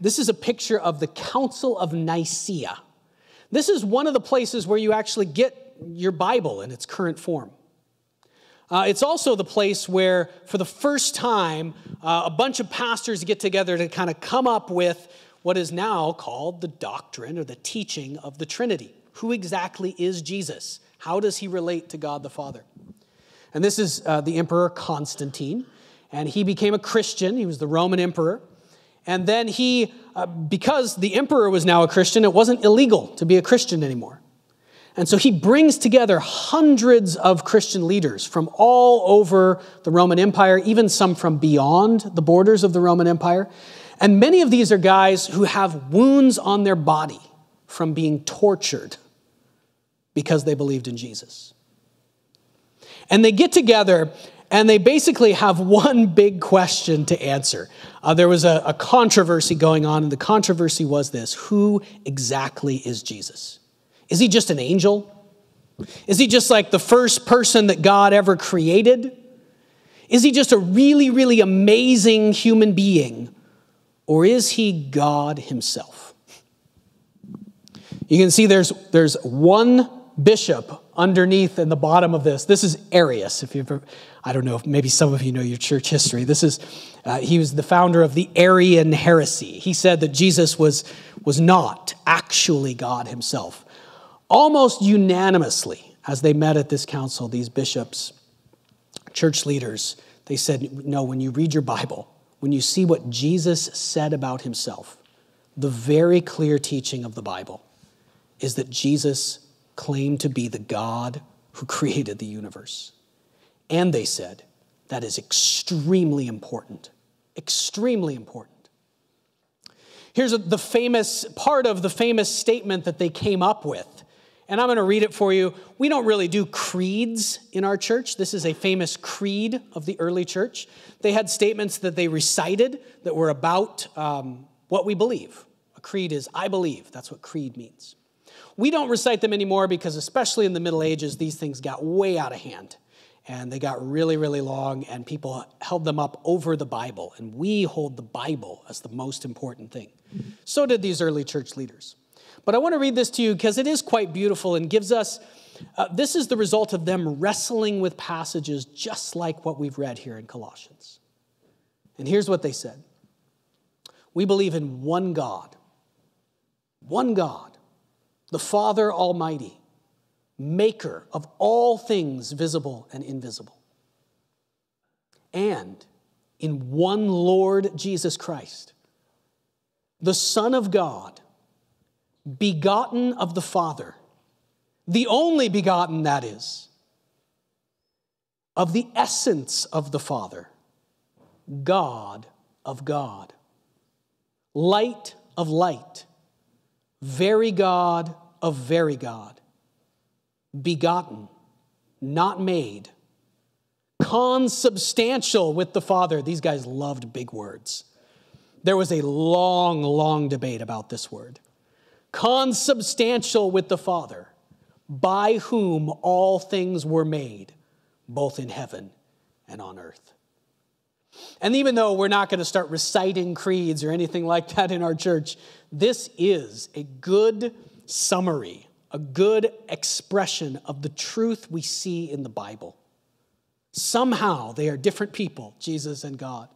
this is a picture of the Council of Nicaea. This is one of the places where you actually get your Bible in its current form. Uh, it's also the place where, for the first time, uh, a bunch of pastors get together to kind of come up with what is now called the doctrine or the teaching of the Trinity. Who exactly is Jesus? How does he relate to God the Father? And this is uh, the Emperor Constantine, and he became a Christian. He was the Roman emperor. And then he, uh, because the emperor was now a Christian, it wasn't illegal to be a Christian anymore. And so he brings together hundreds of Christian leaders from all over the Roman Empire, even some from beyond the borders of the Roman Empire. And many of these are guys who have wounds on their body from being tortured because they believed in Jesus. And they get together and they basically have one big question to answer. Uh, there was a, a controversy going on, and the controversy was this Who exactly is Jesus? Is he just an angel? Is he just like the first person that God ever created? Is he just a really, really amazing human being? Or is he God himself? You can see there's, there's one bishop underneath in the bottom of this. This is Arius. If you've ever, I don't know, maybe some of you know your church history. This is, uh, he was the founder of the Arian heresy. He said that Jesus was, was not actually God himself. Almost unanimously, as they met at this council, these bishops, church leaders, they said, no, when you read your Bible, when you see what Jesus said about himself, the very clear teaching of the Bible is that Jesus claimed to be the God who created the universe. And they said, that is extremely important. Extremely important. Here's the famous part of the famous statement that they came up with. And I'm going to read it for you. We don't really do creeds in our church. This is a famous creed of the early church. They had statements that they recited that were about um, what we believe. A creed is, I believe. That's what creed means. We don't recite them anymore because, especially in the Middle Ages, these things got way out of hand and they got really, really long, and people held them up over the Bible. And we hold the Bible as the most important thing. So did these early church leaders. But I want to read this to you because it is quite beautiful and gives us uh, this is the result of them wrestling with passages just like what we've read here in Colossians. And here's what they said We believe in one God, one God the Father Almighty, maker of all things visible and invisible, and in one Lord Jesus Christ, the Son of God, begotten of the Father, the only begotten, that is, of the essence of the Father, God of God, light of light very God of very God, begotten, not made, consubstantial with the Father. These guys loved big words. There was a long, long debate about this word. Consubstantial with the Father, by whom all things were made, both in heaven and on earth. And even though we're not going to start reciting creeds or anything like that in our church, this is a good summary, a good expression of the truth we see in the Bible. Somehow they are different people, Jesus and God,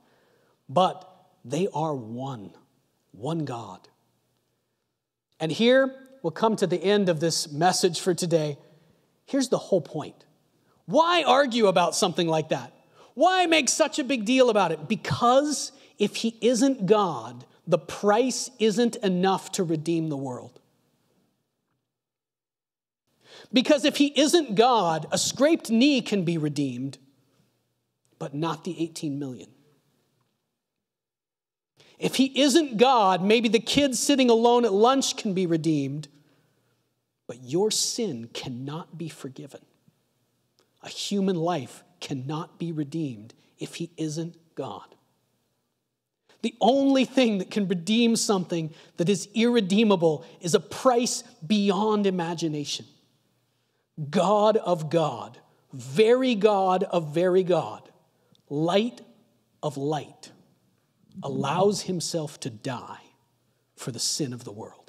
but they are one, one God. And here we'll come to the end of this message for today. Here's the whole point. Why argue about something like that? Why make such a big deal about it? Because if he isn't God, the price isn't enough to redeem the world. Because if he isn't God, a scraped knee can be redeemed, but not the 18 million. If he isn't God, maybe the kid sitting alone at lunch can be redeemed, but your sin cannot be forgiven. A human life cannot be redeemed if he isn't God. The only thing that can redeem something that is irredeemable is a price beyond imagination. God of God, very God of very God, light of light, allows himself to die for the sin of the world.